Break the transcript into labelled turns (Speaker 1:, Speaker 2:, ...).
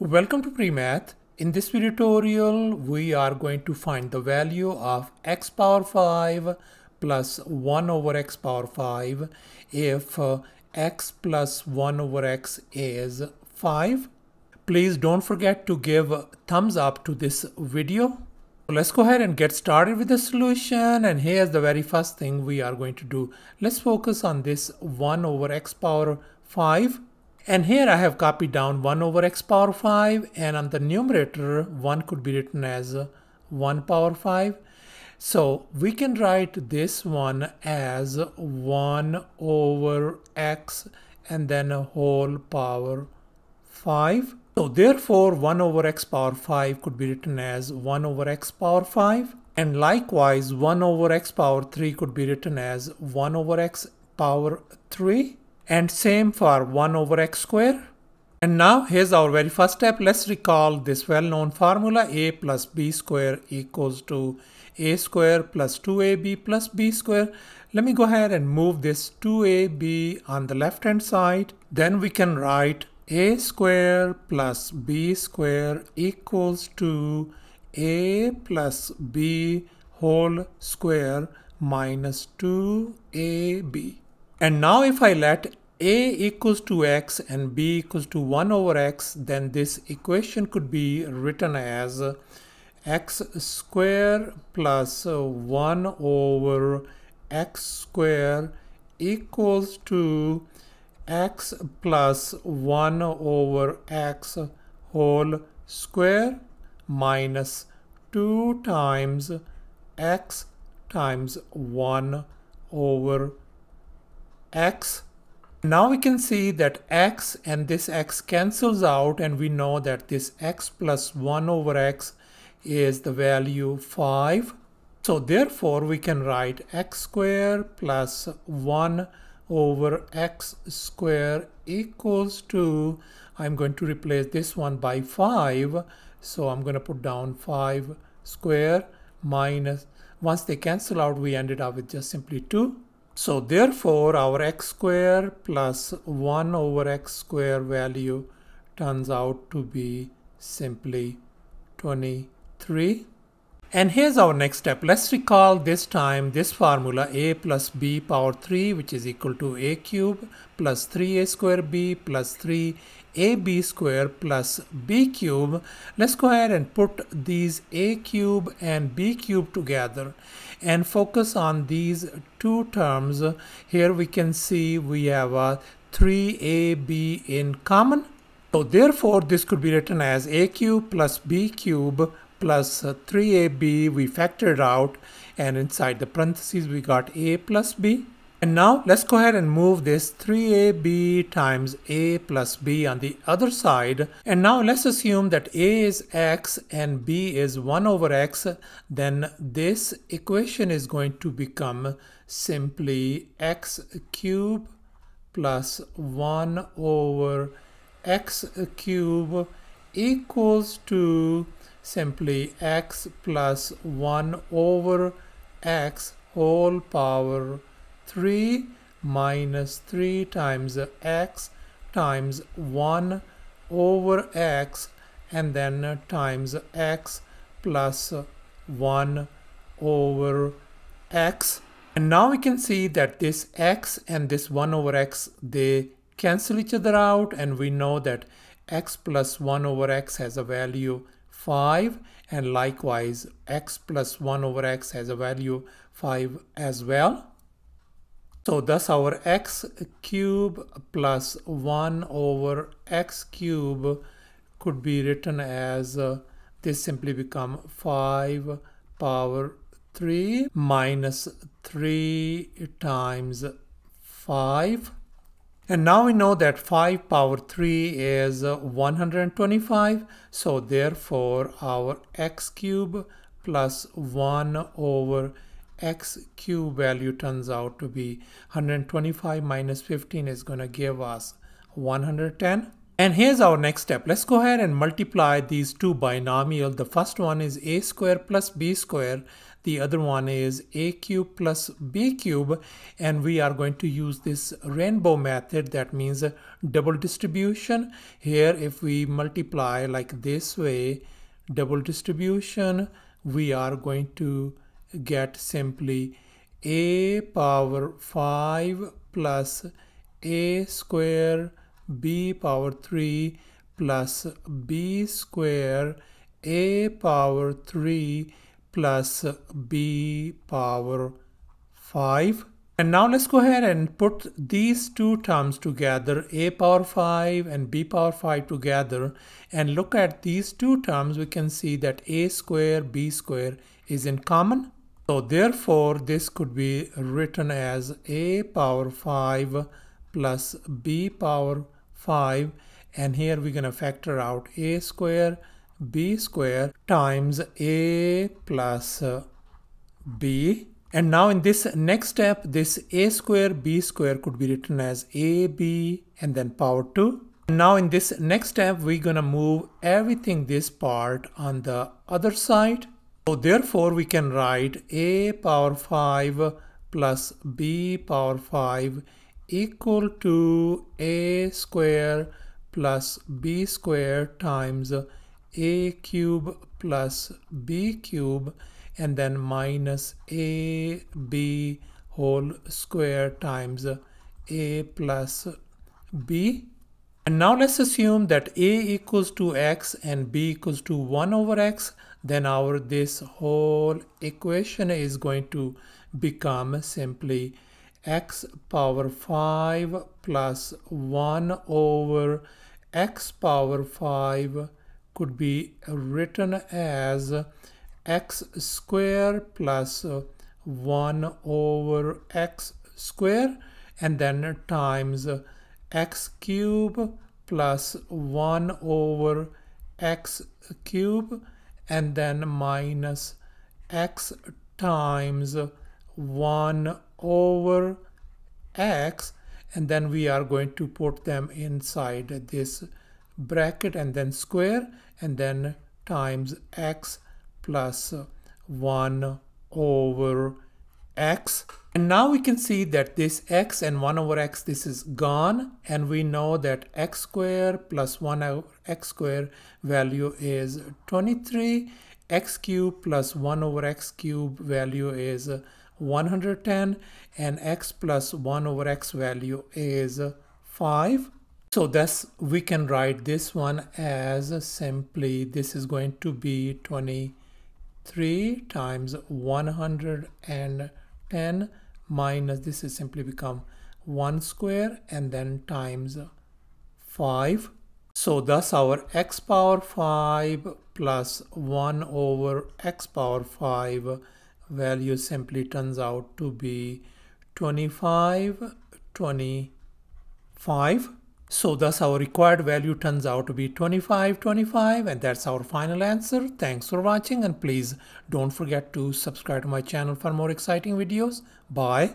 Speaker 1: Welcome to PreMath. In this video tutorial, we are going to find the value of x power 5 plus 1 over x power 5 if uh, x plus 1 over x is 5. Please don't forget to give thumbs up to this video. Let's go ahead and get started with the solution and here's the very first thing we are going to do. Let's focus on this 1 over x power 5 and here I have copied down 1 over x power 5 and on the numerator 1 could be written as 1 power 5. So we can write this one as 1 over x and then a whole power 5. So therefore 1 over x power 5 could be written as 1 over x power 5 and likewise 1 over x power 3 could be written as 1 over x power 3 and same for 1 over x square. And now here's our very first step. Let's recall this well-known formula a plus b square equals to a square plus 2ab plus b square. Let me go ahead and move this 2ab on the left hand side. Then we can write a square plus b square equals to a plus b whole square minus 2ab. And now if I let a equals to x and b equals to 1 over x, then this equation could be written as x square plus 1 over x square equals to x plus 1 over x whole square minus 2 times x times 1 over x. Now we can see that x and this x cancels out and we know that this x plus 1 over x is the value 5. So therefore we can write x square plus 1 over x square equals to, I'm going to replace this one by 5. So I'm going to put down 5 square minus, once they cancel out we ended up with just simply 2 so therefore our x square plus 1 over x square value turns out to be simply 23. And here's our next step. Let's recall this time this formula a plus b power 3 which is equal to a cube plus 3a square b plus 3 ab square plus b cube. Let's go ahead and put these a cube and b cube together and focus on these two terms. Here we can see we have a 3ab in common. So therefore this could be written as a cube plus b cube plus uh, 3ab we factored out and inside the parentheses we got a plus b. And now let's go ahead and move this 3ab times a plus b on the other side. And now let's assume that a is x and b is 1 over x. Then this equation is going to become simply x cube plus 1 over x cube equals to simply x plus 1 over x whole power 3 minus 3 times x times 1 over x and then times x plus 1 over x. And now we can see that this x and this 1 over x, they cancel each other out and we know that x plus 1 over x has a value 5 and likewise x plus 1 over x has a value 5 as well. So thus our x cube plus 1 over x cube could be written as uh, this simply become 5 power 3 minus 3 times 5. And now we know that 5 power 3 is 125. So therefore our x cube plus 1 over x cube value turns out to be 125 minus 15 is going to give us 110. And here's our next step. Let's go ahead and multiply these two binomial. The first one is a square plus b square. The other one is a cube plus b cube. And we are going to use this rainbow method. That means double distribution. Here, if we multiply like this way, double distribution, we are going to get simply a power 5 plus a square b power 3 plus b square a power 3 plus b power 5 and now let's go ahead and put these two terms together, a power 5 and b power 5 together. And look at these two terms, we can see that a square, b square is in common. So therefore, this could be written as a power 5 plus b power 5 and here we're going to factor out a square b square times a plus b. And now in this next step this a square b square could be written as ab and then power 2 now in this next step we're gonna move everything this part on the other side. So therefore we can write a power 5 plus b power 5 equal to a square plus b square times a cube plus b cube and then minus a b whole square times a plus b. And now let's assume that a equals to x and b equals to 1 over x. Then our this whole equation is going to become simply x power 5 plus 1 over x power 5 could be written as x square plus 1 over x square and then times x cube plus 1 over x cube and then minus x times 1 over x. And then we are going to put them inside this bracket and then square and then times x plus 1 over x and now we can see that this x and 1 over x this is gone and we know that x square plus 1 over x square value is 23 x cube plus 1 over x cube value is 110 and x plus 1 over x value is 5. So thus we can write this one as simply this is going to be 23 times 110 minus this is simply become 1 square and then times 5. So thus our x power 5 plus 1 over x power 5 value simply turns out to be 25 25 so thus our required value turns out to be 25 25 and that's our final answer. Thanks for watching and please don't forget to subscribe to my channel for more exciting videos. Bye